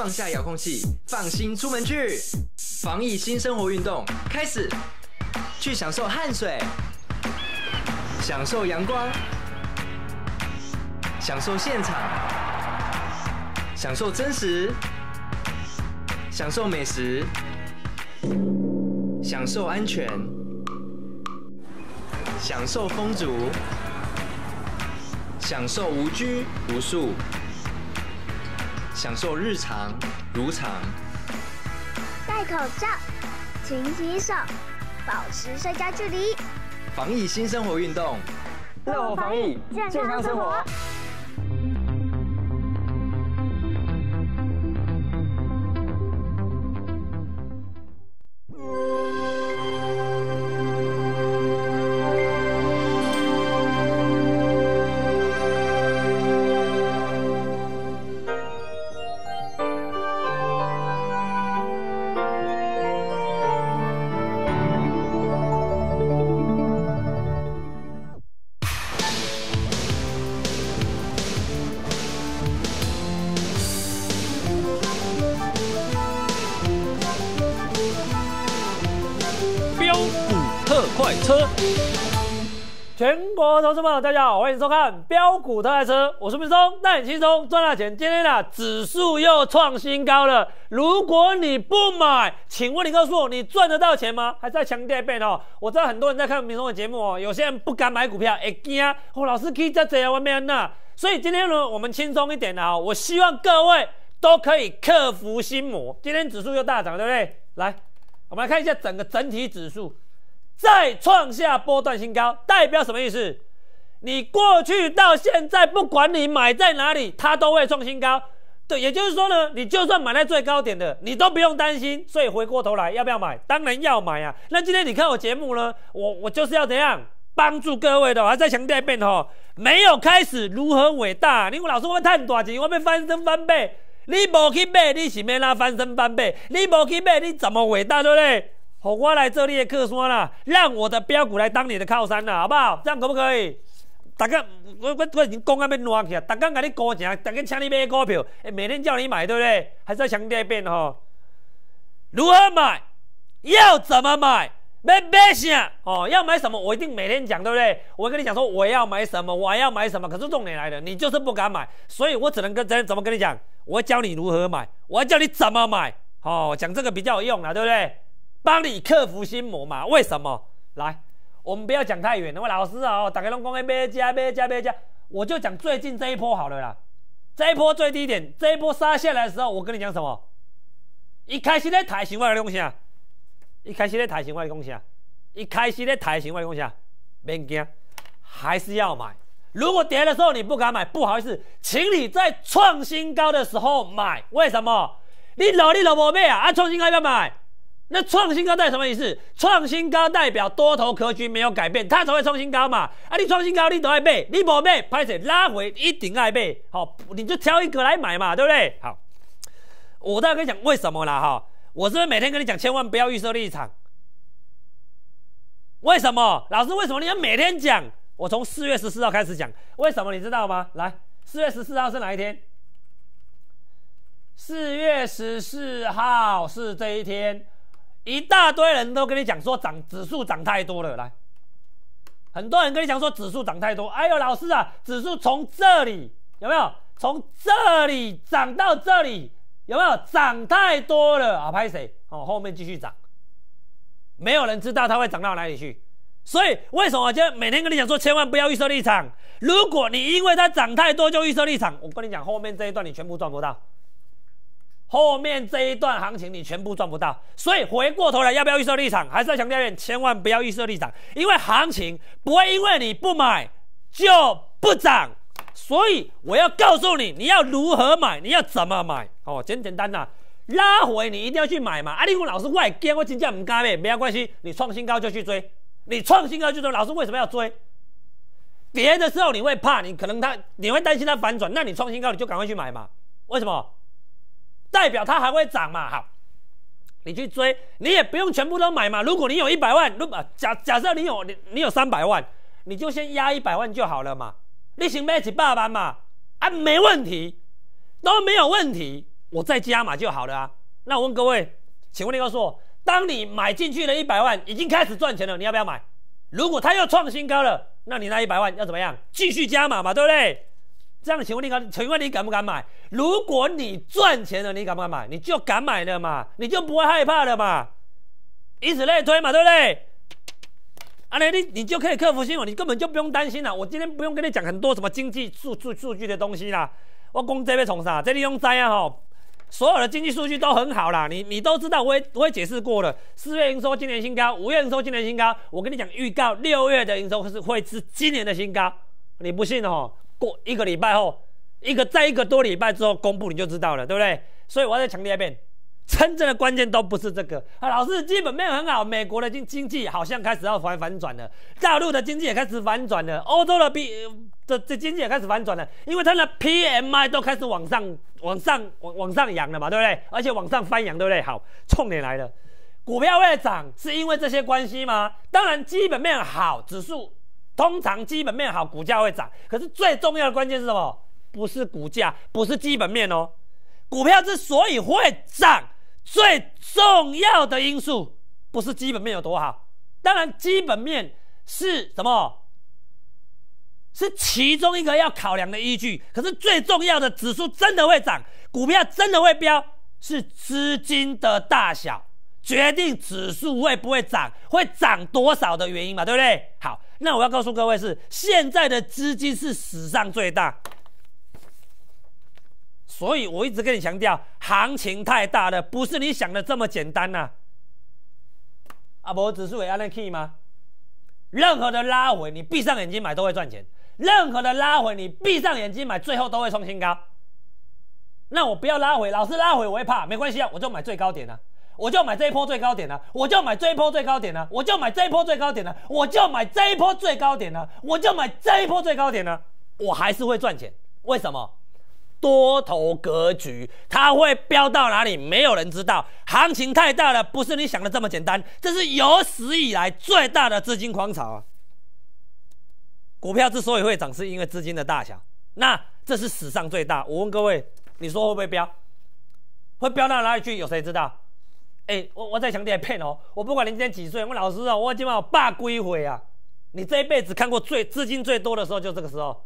放下遥控器，放心出门去。防疫新生活运动开始，去享受汗水，享受阳光，享受现场，享受真实，享受美食，享受安全，享受风足，享受无拘无束。享受日常如常，戴口罩，勤洗手，保持社交距离，防疫新生活运动，乐活防疫，健康生活。收看标股特爱车，我是明松，带你轻松赚大钱。今天呢，指数又创新高了。如果你不买，请问你告诉我，你赚得到钱吗？还在强调一遍哦。我知道很多人在看明松的节目哦，有些人不敢买股票，哎惊哦，老师可以在这样外面那。所以今天呢，我们轻松一点啊，我希望各位都可以克服心魔。今天指数又大涨，对不对？来，我们来看一下整个整体指数。再创下波段新高，代表什么意思？你过去到现在，不管你买在哪里，它都会创新高。对，也就是说呢，你就算买在最高点的，你都不用担心。所以回过头来，要不要买？当然要买啊！那今天你看我节目呢，我我就是要怎样帮助各位的？我还在强调一遍哈，没有开始如何伟大？你老师会太大钱，我被翻身翻倍，你无去买，你是免啦翻身翻倍？你无去买，你怎么伟大？对不对？好，我来这里的客山啦，让我的标股来当你的靠山啦，好不好？这样可不可以？大家，我我我已经讲啊，要乱起啊！大家给你高价，大家请你买股票，哎，每天叫你买，对不对？还是要强调一遍哈，如何买？要怎么买？买买啥？哦，要买什么？我一定每天讲，对不对？我跟你讲说我要买什么，我要买什么。可是重点来了，你就是不敢买，所以我只能跟怎怎么跟你讲？我教你如何买，我要教你怎么买。哦，讲这个比较有用啊，对不对？帮你克服心魔嘛？为什么？来，我们不要讲太远。那位老师啊，打开龙宫 A 买加买加买加，我就讲最近这一波好了啦。这一波最低点，这一波杀下来的时候，我跟你讲什么？一开始在抬行外的东西啊，一开始在抬行外的东西啊，一开始在抬行外的东西啊，别惊，还是要买。如果跌的时候你不敢买，不好意思，请你在创新高的时候买。为什么？你老你老婆妹啊，啊创新高要买。那创新高代表什么意思？创新高代表多头格局没有改变，它才会创新高嘛。啊，你创新高你都爱背，你不背，拍谁拉回一定爱背。好，你就挑一个来买嘛，对不对？好，我再跟你讲为什么啦哈。我是不是每天跟你讲，千万不要预设立场？为什么？老师为什么你要每天讲？我从四月十四号开始讲，为什么你知道吗？来，四月十四号是哪一天？四月十四号是这一天。一大堆人都跟你讲说涨指数涨太多了，来，很多人跟你讲说指数涨太多。哎呦，老师啊，指数从这里有没有？从这里涨到这里有没有？涨太多了啊！拍谁？哦，后面继续涨，没有人知道它会涨到哪里去。所以为什么我就每天跟你讲说，千万不要预设立场。如果你因为它涨太多就预设立场，我跟你讲，后面这一段你全部赚不到。后面这一段行情你全部赚不到，所以回过头来要不要预设立场？还是要强调一遍，千万不要预设立场，因为行情不会因为你不买就不涨。所以我要告诉你，你要如何买，你要怎么买。哦，简简单呐，拉回你一定要去买嘛。啊，你问老师外惊，我真正唔敢买，没有关系，你创新高就去追，你创新高就追。老师为什么要追？跌的时候你会怕，你可能他你会担心它反转，那你创新高你就赶快去买嘛。为什么？代表它还会涨嘛？好，你去追，你也不用全部都买嘛。如果你有一百万，如假假设你有你你有三百万，你就先压一百万就好了嘛。你行买几百万嘛，啊，没问题，都没有问题。我再加码就好了啊。那我问各位，请问你告诉我，当你买进去了一百万，已经开始赚钱了，你要不要买？如果它又创新高了，那你那一百万要怎么样？继续加码嘛，对不对？这样的情况你敢？请问你敢不敢买？如果你赚钱了，你敢不敢买？你就敢买了嘛，你就不会害怕了嘛，以此类推嘛，对不对？啊，那你你就可以克服心魔，你根本就不用担心了。我今天不用跟你讲很多什么经济数数数据的东西啦。我讲这边从啥？这里用灾啊吼。所有的经济数据都很好啦，你你都知道，我也我也解释过了。四月营收今年新高，五月营收今年新高。我跟你讲，预告六月的营收是会是今年的新高。你不信哦？过一个礼拜后，一个在一个多礼拜之后公布，你就知道了，对不对？所以我要再强调一遍。真正的关键都不是这个啊！老师基本面很好，美国的经经济好像开始要反反转了，大陆的经济也开始反转了，欧洲的 B 的这经济也开始反转了，因为它的 PMI 都开始往上、往上、往往上扬了嘛，对不对？而且往上翻扬，对不对？好，重点来了，股票会涨是因为这些关系吗？当然，基本面好，指数通常基本面好，股价会涨。可是最重要的关键是什么？不是股价，不是基本面哦，股票之所以会涨。最重要的因素不是基本面有多好，当然基本面是什么？是其中一个要考量的依据。可是最重要的指数真的会涨，股票真的会飙，是资金的大小决定指数会不会涨，会涨多少的原因嘛？对不对？好，那我要告诉各位是，现在的资金是史上最大。所以我一直跟你强调，行情太大了，不是你想的这么简单呐。啊，不，指数也按那 key 吗？任何的拉回，你闭上眼睛买都会赚钱；任何的拉回，你闭上眼睛买，最后都会创新高。那我不要拉回，老是拉回我会怕，没关系啊，我就买最高点啊，我就买这一波最高点啊，我就买这一波最高点啊，我就买这一波最高点啊，我就买这一波最高点啊，我就买这一波最高点啊，我还是会赚钱。为什么？多头格局，它会飙到哪里？没有人知道。行情太大了，不是你想的这么简单。这是有史以来最大的资金狂潮啊！股票之所以会涨，是因为资金的大小。那这是史上最大。我问各位，你说会不会飙？会飙到哪里去？有谁知道？哎，我我再强调一遍哦，我不管你今天几岁，我老师啊，我今晚有八归回啊！你这一辈子看过最资金最多的时候，就这个时候。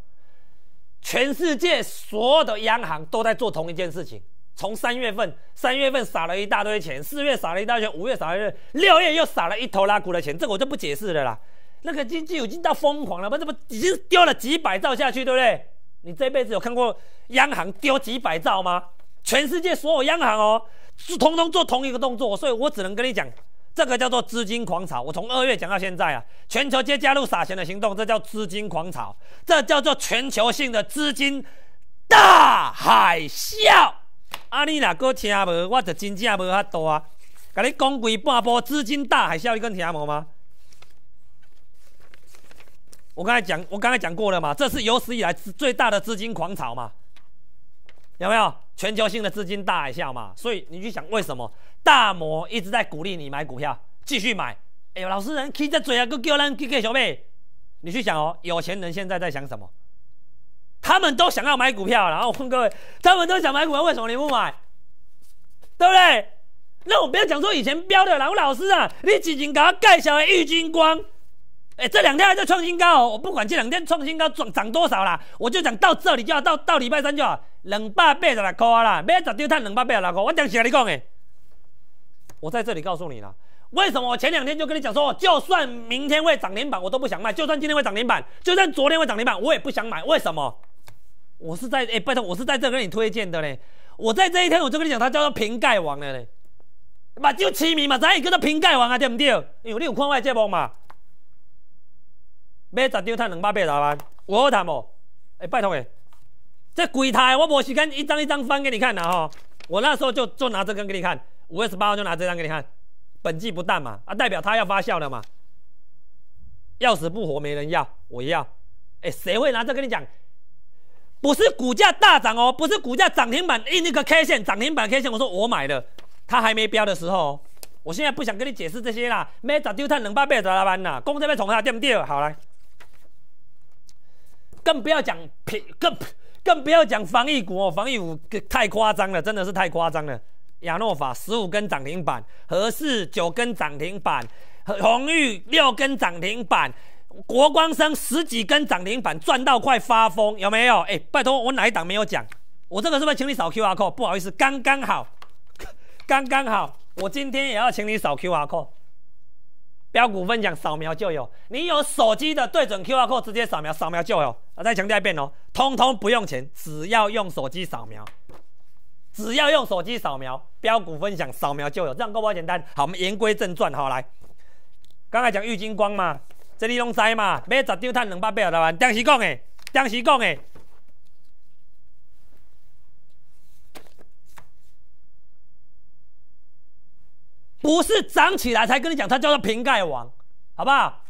全世界所有的央行都在做同一件事情。从三月份，三月份撒了一大堆钱，四月撒了一大堆，五月撒了一，六月又撒了一头拉股的钱，这个我就不解释了啦。那个经济已经到疯狂了，不，这不已经丢了几百兆下去，对不对？你这辈子有看过央行丢几百兆吗？全世界所有央行哦，是通通做同一个动作，所以我只能跟你讲。这个叫做资金狂潮，我从二月讲到现在啊，全球皆加入撒钱的行动，这叫资金狂潮，这叫做全球性的资金大海啸。啊，你若个听无，我就真正无法度啊！甲你讲几半波资金大海啸，你跟听无吗？我刚才讲，我刚才讲过了嘛，这是有史以来最大的资金狂潮嘛，有没有？全球性的资金大海啸嘛，所以你去想为什么？大摩一直在鼓励你买股票，继续买。哎呦，老师人开在嘴啊，够叫人给给小妹。你去想哦，有钱人现在在想什么？他们都想要买股票，然后问各位，他们都想买股票，为什么你不买？对不对？那我不要讲说以前标的，然后老师啊，你几斤给他盖小的郁金光？哎，这两天还在创新高哦，我不管这两天创新高涨涨多少啦，我就讲到这里就要到到礼拜三就好，两百八十六块啦，买十张赚两百八十六块，我当时跟你讲诶。我在这里告诉你啦，为什么我前两天就跟你讲说，就算明天会涨停板，我都不想卖；就算今天会涨停板，就算昨天会涨停板，我也不想买。为什么？我是在哎，拜托，我是在这跟你推荐的嘞。我在这一天我就跟你讲，它叫做瓶盖王了嘞，嘛就七米嘛，咱也叫做瓶盖王啊，对不对？因为你有看外节目嘛，买十张赚两百八十万，我好谈不？哎，拜托哎，这鬼台我无时间一张一张翻给你看的哈，我那时候就就拿这根给你看。五月十八号就拿这张给你看，本季不淡嘛，啊，代表它要发酵了嘛，要死不活没人要，我要，哎，谁会拿这跟你讲？不是股价大涨哦，不是股价涨停板印那个 K 线涨停板 K 线，我说我买的，它还没标的时候，我现在不想跟你解释这些啦，没咋丢碳两百倍的老板呐，公这边从它对不对？好来，更不要讲平，更更不要讲防疫股哦，防疫股太夸张了，真的是太夸张了。亚诺法十五根涨停板，和氏九根涨停板，红玉六根涨停板，国光生十几根涨停板，赚到快发疯，有没有？哎，拜托，我哪一档没有讲？我这个是不是请你扫 Q R code？不好意思，刚刚好，刚刚好，我今天也要请你扫 Q R code。标股分享扫描就有，你有手机的对准 Q R code 直接扫描，扫描就有。我再强调一遍哦，通通不用钱，只要用手机扫描，只要用手机扫描，标股分享扫描就有，这样够不简单？好，我们言归正传，好来，刚才讲玉金光嘛，这里拢知嘛，买十张赚两百八十万，当时讲的，当时讲的。不是涨起来才跟你讲，它叫做瓶盖王，好不好？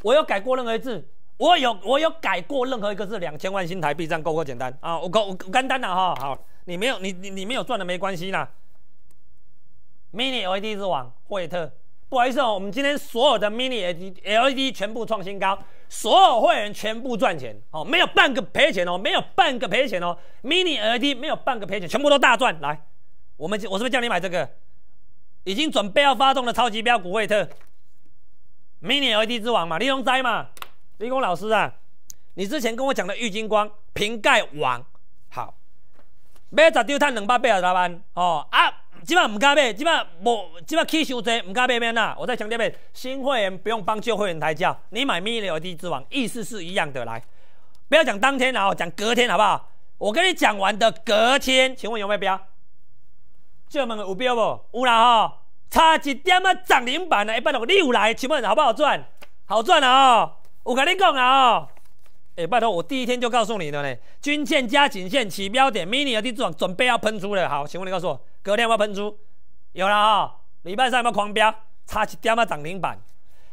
我有改过任何一字，我有我有改过任何一个字，两千万新台币这样够不够简单啊？我够我干单了哈，好，你没有你你你没有赚的没关系啦。Mini LED 之王惠特，不好意思哦，我们今天所有的 Mini LED LED 全部创新高，所有会员全部赚钱哦，没有半个赔钱哦，没有半个赔钱哦，Mini LED 没有半个赔钱，全部都大赚。来，我们我是不是叫你买这个？已经准备要发动的超级标股惠特，mini LED 之王嘛，李龙斋嘛，李工老师啊，你之前跟我讲的玉金光瓶盖王，好，买十张赚两百八十万哦啊，基本上唔敢买，基本上无，基本上起收济唔敢买咩呐？我再强调一遍，新会员不用帮旧会员抬轿，你买 mini LED 之王，意思是一样的，来，不要讲当天啊，讲隔天好不好？我跟你讲完的隔天，请问有没有标？就问有标不？有啦吼，差一点啊涨停板呢，一般都你有来，请问好不好赚？好赚啊哦！我跟你讲啊哦，哎，拜托，我第一天就告诉你了呢。均线加颈线起标点，mini 的地准准备要喷出了。好，请问你告诉我，隔天有没有喷出？有了啊！礼拜三有没有狂飙？差一点啊涨停板。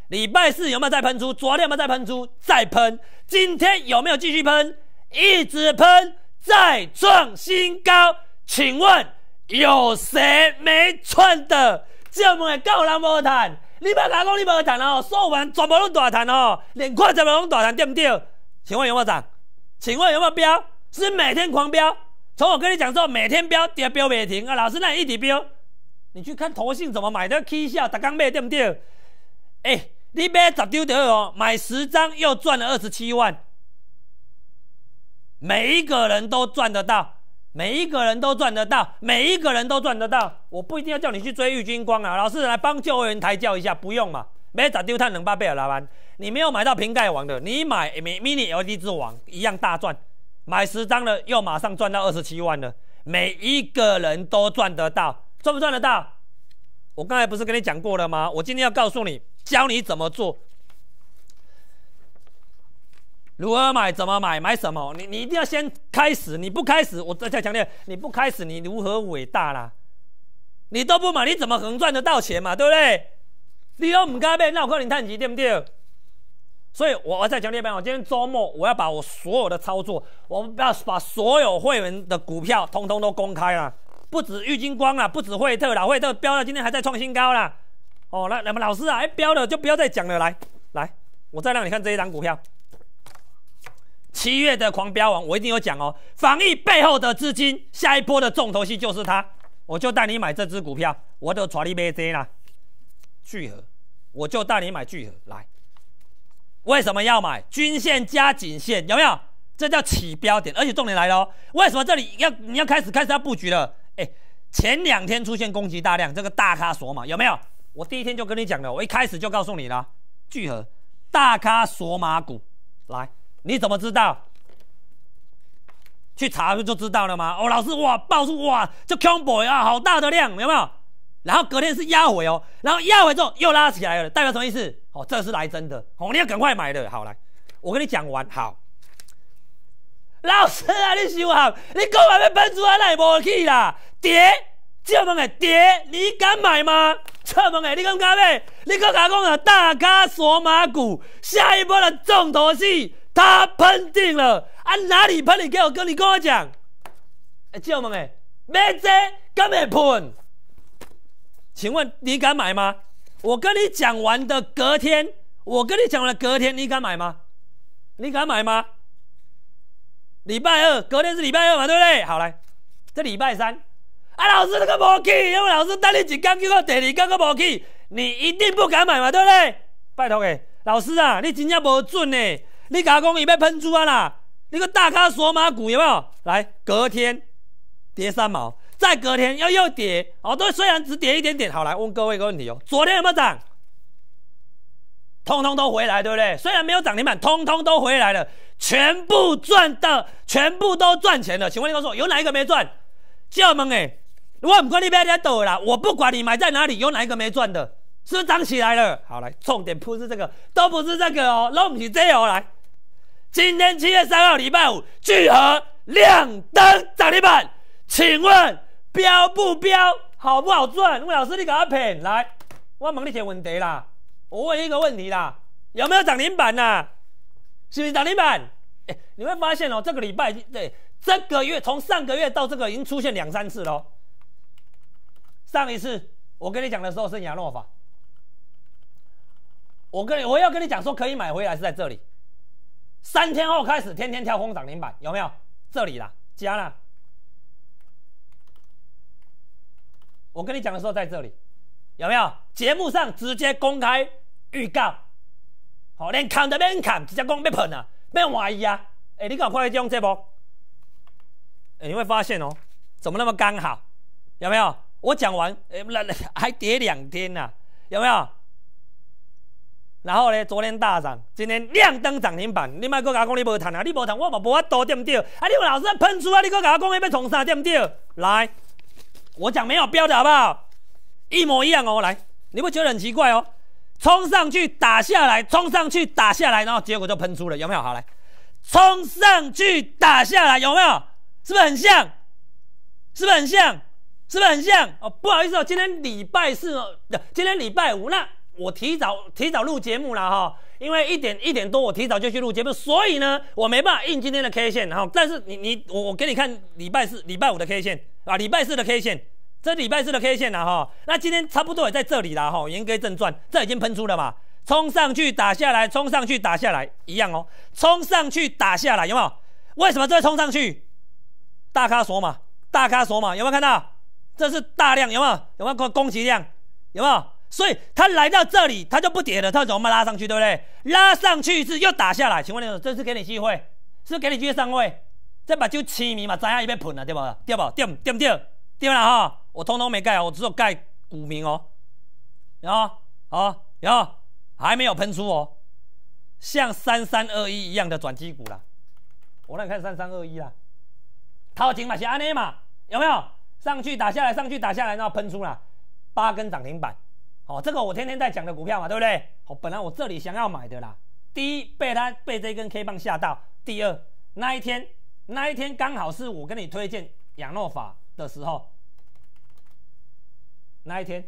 礼拜四有没有再喷出？昨天有没有再喷出？再喷。今天有没有继续喷？一直喷，再创新高。请问？有谁没赚的？这么的够人无赚？你别讲你无赚哦，说完全部都大赚哦，连快十都大赚，对不对？请问有没有涨？请问有没有飙？是每天狂飙？从我跟你讲之后，每天飙，跌飙没停啊！老师，那一直飙，你去看投信怎么买的，K 线打刚买，对不对？哎，你买十张就好哦，买十张又赚了二十七万，每一个人都赚得到。每一个人都赚得到，每一个人都赚得到。我不一定要叫你去追玉金光啊，老师来帮救援抬轿一下，不用嘛。没咋丢碳能八倍啊，老板，你没有买到瓶盖王的，你买 mini LED 之王一样大赚，买十张了又马上赚到二十七万了。每一个人都赚得到，赚不赚得到？我刚才不是跟你讲过了吗？我今天要告诉你，教你怎么做。如何买？怎么买？买什么？你你一定要先开始。你不开始，我再再强调，你不开始，你如何伟大啦？你都不买，你怎么可能赚得到钱嘛？对不对？你又唔该买，那我可能探级，对不对？所以，我我再强调一遍，我今天周末我要把我所有的操作，我们要把所有会员的股票通通都公开了，不止郁金光啦，不止惠特啦，惠特标了，今天还在创新高啦。哦，那那么老师啊，哎，标了就不要再讲了，来来，我再让你看这一张股票。七月的狂飙王，我一定有讲哦。防疫背后的资金，下一波的重头戏就是它。我就带你买这只股票，我都传你买这啦。聚合，我就带你买聚合来。为什么要买？均线加颈线有没有？这叫起标点，而且重点来了哦。为什么这里要你要开始开始要布局了？哎，前两天出现攻击大量，这个大咖索马有没有？我第一天就跟你讲了，我一开始就告诉你了，聚合大咖索马股来。你怎么知道？去查不就知道了吗？哦，老师哇，爆出哇，就 combo 啊，好大的量，有没有？然后隔天是压回哦，然后压回之后又拉起来了，代表什么意思？哦，这是来真的哦，你要赶快买的。好来，我跟你讲完。好，老师啊，你修好，你干嘛要喷出来那无去啦？跌，这么个跌，你敢买吗？这么个，你敢敢买？你敢讲啊？大咖索马股，下一波的重头戏。他喷定了啊！哪里喷？你给我跟你跟我讲。哎，姐们哎，没这敢没喷？请问你敢买吗？我跟你讲完的隔天，我跟你讲完的隔天，你敢买吗？你敢买吗？礼拜二，隔天是礼拜二嘛，对不对？好来，这礼拜三，啊，老师那个无去，因为老师带你一天，结果第二天个无去，你一定不敢买嘛，对不对？拜托诶，老师啊，你真正无准呢，你甲我讲伊要喷出啊啦，你个大咖索马股有没有？来，隔天跌三毛，再隔天又又跌，哦，都虽然只跌一点点，好来问各位一个问题哦，昨天有没有涨？通通都回来，对不对？虽然没有涨停板，通通都回来了，全部赚到，全部都赚钱了。请问你告诉我，有哪一个没赚？叫门哎，我不管你别在抖啦，我不管你买在哪里，有哪一个没赚的？是不是涨起来了？好来，重点不是这个，都不是这个哦，弄起这哦。来，今天七月三号，礼拜五，聚合亮灯涨停板，请问标不标？好不好赚？魏老师，你给我骗来，我问你一个问题啦。我问一个问题啦，有没有涨停板呐？是不是涨停板？哎，你会发现哦，这个礼拜对这个月，从上个月到这个已经出现两三次喽。上一次我跟你讲的时候是亚诺法，我跟你我要跟你讲说可以买回来是在这里，三天后开始天天跳空涨停板，有没有？这里啦，加了。我跟你讲的时候在这里，有没有？节目上直接公开。预告，好，连看都免看，直接讲要喷啊，免怀疑啊！哎，你搞快这种节目，哎，你会发现哦，怎么那么刚好？有没有？我讲完，哎，那还跌两天呐，有没有？然后呢，昨天大涨，今天亮灯涨停板，你莫搁甲我讲你无谈啊，你无谈，我嘛无法多对不对？啊，你老是喷出啊，你搁甲我讲要从啥对不对？来，我讲没有标的好不好？一模一样哦，来，你不觉得很奇怪哦？冲上去打下来，冲上去打下来，然后结果就喷出了，有没有？好来，冲上去打下来，有没有？是不是很像？是不是很像？是不是很像？哦，不好意思哦，今天礼拜四哦，今天礼拜五，那我提早提早录节目了哈，因为一点一点多我提早就去录节目，所以呢，我没办法印今天的 K 线哈。但是你你我我给你看礼拜四礼拜五的 K 线啊，礼拜四的 K 线。这礼拜四的 K 线了哈，那今天差不多也在这里了哈。言归正传，这已经喷出了嘛？冲上去打下来，冲上去打下来，一样哦。冲上去打下来，有没有？为什么这会冲上去？大咖锁嘛，大咖锁嘛，有没有看到？这是大量，有没有？有没有供供给量？有没有？所以他来到这里，他就不跌了，他怎么拉上去？对不对？拉上去一次又打下来，请问你，这次给你机会，是给你机会上位？这把就痴迷嘛，知下一边喷了，对不？对不？对不？对不对？对了哈。我通通没盖，我只有盖股民哦，有啊有，还没有喷出哦，像三三二一一样的转机股啦，我让你看三三二一啦，套紧嘛，是安尼嘛，有没有？上去打下来，上去打下来，然后喷出了八根涨停板，哦，这个我天天在讲的股票嘛，对不对？哦，本来我这里想要买的啦，第一被他被这根 K 棒吓到，第二那一天那一天刚好是我跟你推荐养诺法的时候。那一天，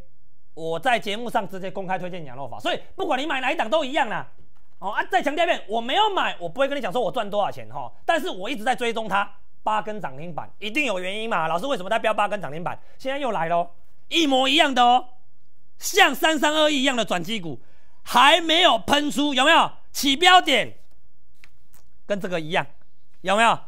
我在节目上直接公开推荐养肉法，所以不管你买哪一档都一样啦。哦啊，再强调一遍，我没有买，我不会跟你讲说我赚多少钱哈。但是我一直在追踪它八根涨停板，一定有原因嘛。老师为什么在标八根涨停板？现在又来喽，一模一样的哦，像三三二一一样的转机股，还没有喷出，有没有起标点？跟这个一样，有没有？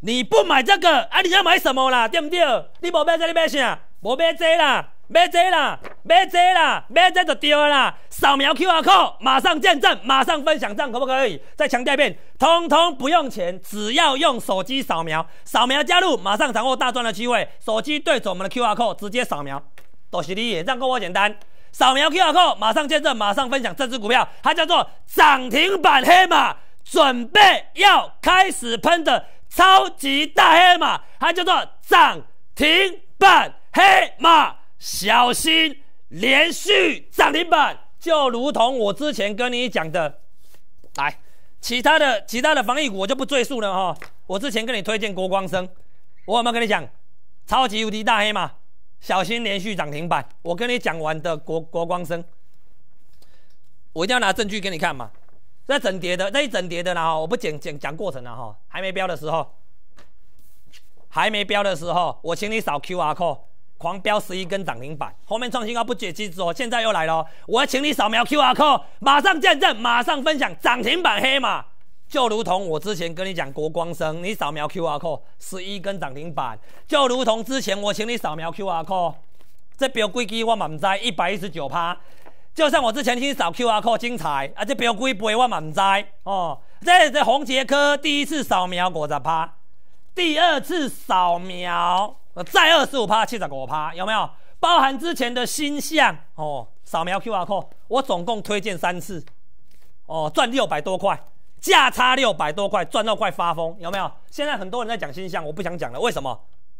你不买这个啊？你要买什么啦？对不对？你无买这，你买啥？无买这啦，买这啦，买这啦，买这就对啦。扫描 Q R code，马上见证，马上分享，这样可不可以？再强调一遍，通通不用钱，只要用手机扫描，扫描加入，马上掌握大赚的机会。手机对准我们的 Q R code，直接扫描，都是你，这样够简单？扫描 Q R code，马上见证，马上分享这只股票，它叫做涨停板黑马，准备要开始喷的。超级大黑马，它叫做涨停板黑马，小心连续涨停板，就如同我之前跟你讲的，来，其他的其他的防疫股我就不赘述了哈。我之前跟你推荐国光生，我有没有跟你讲超级无敌大黑马，小心连续涨停板？我跟你讲完的国国光生，我一定要拿证据给你看嘛。这整叠的，这一整叠的啦哈，我不讲讲讲过程了哈，还没标的时候，还没标的时候，我请你扫 Q R code，狂飙十一根涨停板，后面创新高不解之后，现在又来了，我要请你扫描 Q R code，马上见证，马上分享涨停板黑马，就如同我之前跟你讲国光生，你扫描 Q R code 十一根涨停板，就如同之前我请你扫描 Q R code，这标规矩我满在一百一十九趴，就像我之前请你扫 Q R code 精彩，啊这标规倍我满在哦，这这红杰科第一次扫描五十趴，第二次扫描再二十五趴七十五趴，有没有？包含之前的新象哦，扫描 Q R code，我总共推荐三次，哦赚六百多块。价差六百多块，赚到快发疯，有没有？现在很多人在讲新象，我不想讲了。为什么？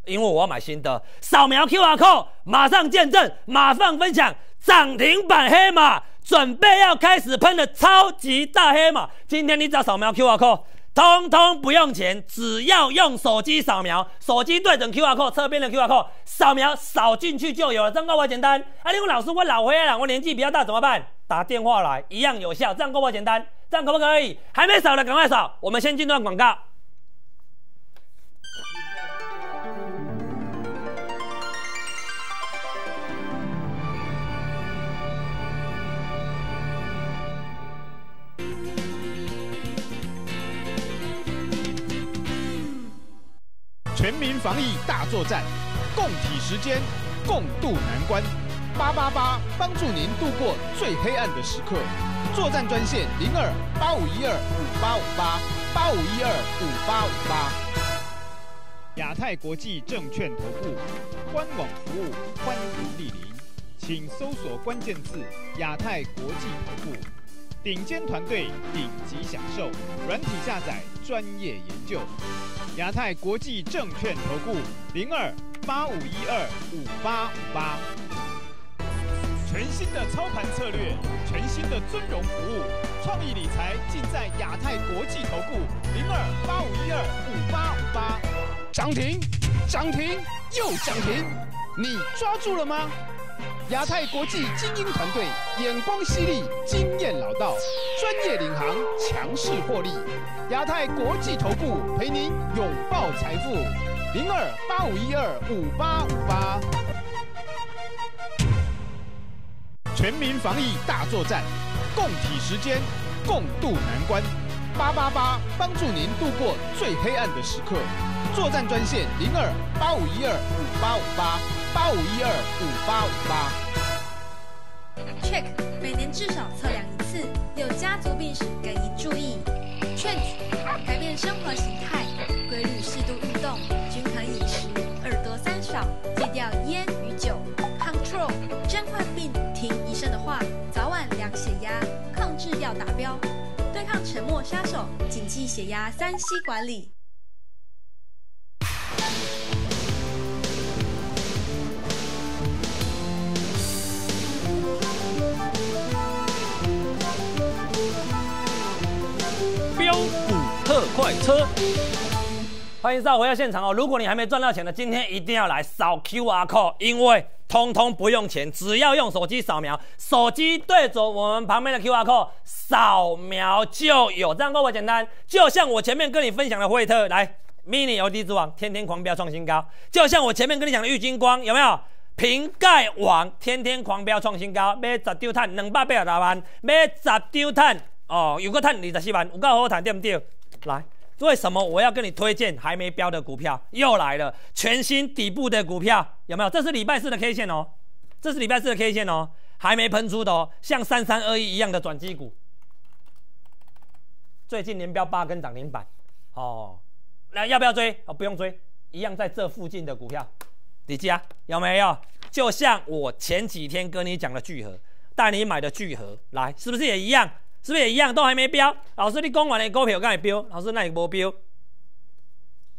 因为我要买新的。扫描 QR code，马上见证，马上分享涨停板黑马，准备要开始喷的超级大黑马。今天你只要扫描 QR code，通通不用钱，只要用手机扫描，手机对准 QR code 侧边的 QR code，扫描扫进去就有了，这样够不简单？啊，另外老师，问老回来了，我年纪比较大，怎么办？打电话来，一样有效，这样够不简单？这样可不可以？还没扫的赶快扫！我们先进段广告。全民防疫大作战，共体时间，共度难关。八八八，帮助您度过最黑暗的时刻。作战专线零二八五一二五八五八八五一二五八五八。亚太国际证券投顾官网服务欢迎莅临，请搜索关键字“亚太国际投顾”，顶尖团队，顶级享受，软体下载，专业研究。亚太国际证券投顾零二八五一二五八五八。全新的操盘策略，全新的尊荣服务，创意理财尽在亚太国际投顾零二八五一二五八五八，涨停，涨停又涨停，你抓住了吗？亚太国际精英团队，眼光犀利，经验老道，专业领航，强势获利。亚太国际投顾陪您拥抱财富，零二八五一二五八五八。全民防疫大作战，共体时间，共度难关。八八八，帮助您度过最黑暗的时刻。作战专线零二八五一二五八五八八五一二五八五八。Check，每年至少测量一次，有家族病史更应注意。Change，改变生活形态，规律适度运动，均衡饮食，二多三少，戒掉烟与酒。Control，真患病听医生的话，早晚量血压，抗制药达标，对抗沉默杀手，谨记血压三 C 管理。标普特快车，欢迎再回到现场哦！如果你还没赚到钱的，今天一定要来扫 QR code，因为通通不用钱，只要用手机扫描，手机对着我们旁边的 QR code，扫描就有，这样够不简单？就像我前面跟你分享的惠特来 mini LED 之王，天天狂飙创新高；就像我前面跟你讲的玉金光，有没有？瓶盖网天天狂飙创新高，买十张碳两百八十万，买十张碳。哦，有个碳二十四万，有够好谈对不对？来，为什么我要跟你推荐还没标的股票？又来了，全新底部的股票有没有？这是礼拜四的 K 线哦，这是礼拜四的 K 线哦，还没喷出的哦，像三三二一一样的转机股，最近连标八根涨停板哦，那要不要追？哦，不用追，一样在这附近的股票，你家有没有？就像我前几天跟你讲的聚合，带你买的聚合，来，是不是也一样？是不是也一样？都还没标。老师，你讲完的股票刚才标，老师那也没标。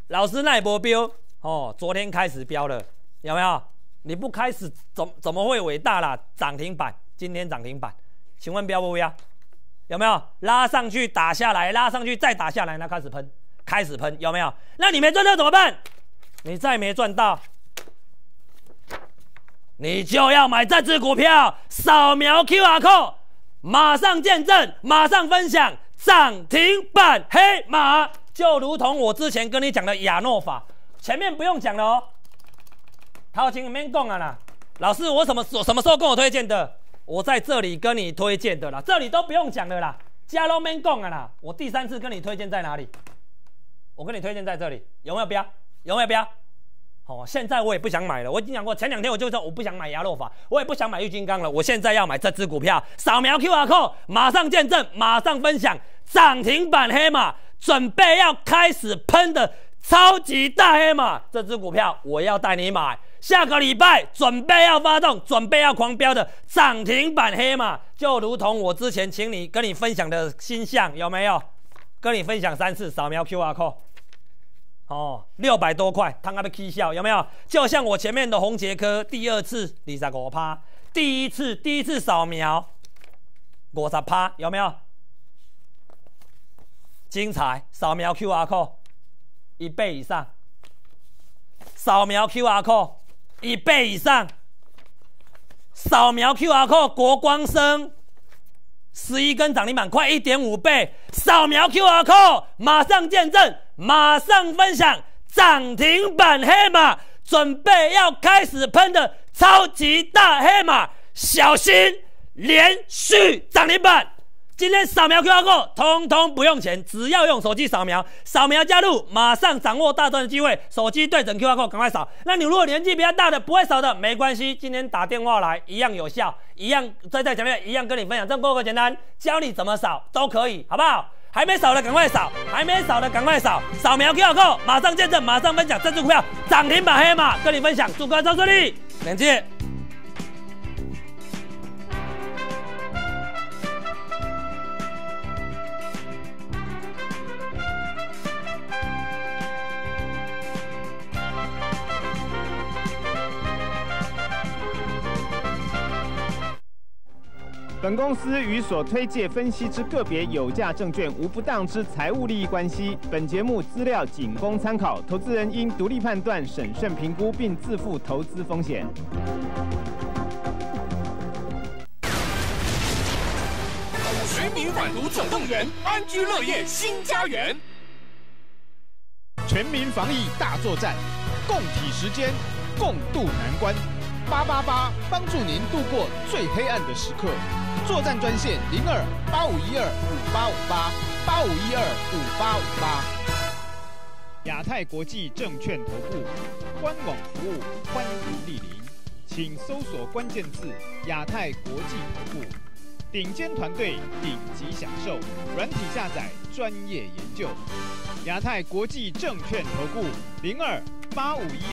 老师那也没标。哦，昨天开始标了，有没有？你不开始怎怎么会伟大啦？涨停板，今天涨停板，请问标不标？有没有？拉上去打下来，拉上去再打下来，那开始喷，开始喷，有没有？那你没赚到怎么办？你再没赚到，你就要买这只股票，扫描 QR code。马上见证，马上分享涨停板黑马，就如同我之前跟你讲的亚诺法，前面不用讲了哦。陶青没讲啊啦，老师，我什么什什么时候跟我推荐的？我在这里跟你推荐的啦，这里都不用讲了啦。加龙门讲啊啦，我第三次跟你推荐在哪里？我跟你推荐在这里，有没有标？有没有标？哦，现在我也不想买了。我已经讲过，前两天我就说我不想买亚诺法，我也不想买玉金刚了。我现在要买这只股票，扫描 QR code，马上见证，马上分享，涨停板黑马，准备要开始喷的超级大黑马，这只股票我要带你买。下个礼拜准备要发动，准备要狂飙的涨停板黑马，就如同我之前请你跟你分享的星象，有没有？跟你分享三次，扫描 QR code。哦，六百多块，汤阿被 K 笑有没有？就像我前面的红杰科，第二次二十五趴，第一次第一次扫描五十趴，有没有？精彩！扫描 QR code 一倍以上，扫描 QR code 一倍以上，扫描 QR code 国光生十一根涨停板，快一点五倍，扫描 QR code 马上见证。马上分享涨停板黑马，准备要开始喷的超级大黑马，小心连续涨停板！今天扫描 QR code，通通不用钱，只要用手机扫描，扫描加入，马上掌握大赚的机会。手机对准 QR code，赶快扫。那你如果年纪比较大的，不会扫的，没关系，今天打电话来一样有效，一样再在前面一样跟你分享，这过个简单，教你怎么扫都可以，好不好？还没扫的赶快扫，还没扫的赶快扫，扫描 QR code，马上见证，马上分享这支股票涨停板黑马，跟你分享，祝各位超顺利，感谢。本公司与所推介分析之个别有价证券无不当之财务利益关系。本节目资料仅供参考，投资人应独立判断、审慎评估，并自负投资风险。全民反毒总动员，安居乐业新家园。全民防疫大作战，共体时间，共度难关。八八八，帮助您度过最黑暗的时刻。作战专线零二八五一二五八五八八五一二五八五八。亚太国际证券投顾官网服务欢迎莅临，请搜索关键字“亚太国际投顾”，顶尖团队，顶级享受，软体下载，专业研究。亚太国际证券投顾零二八五一。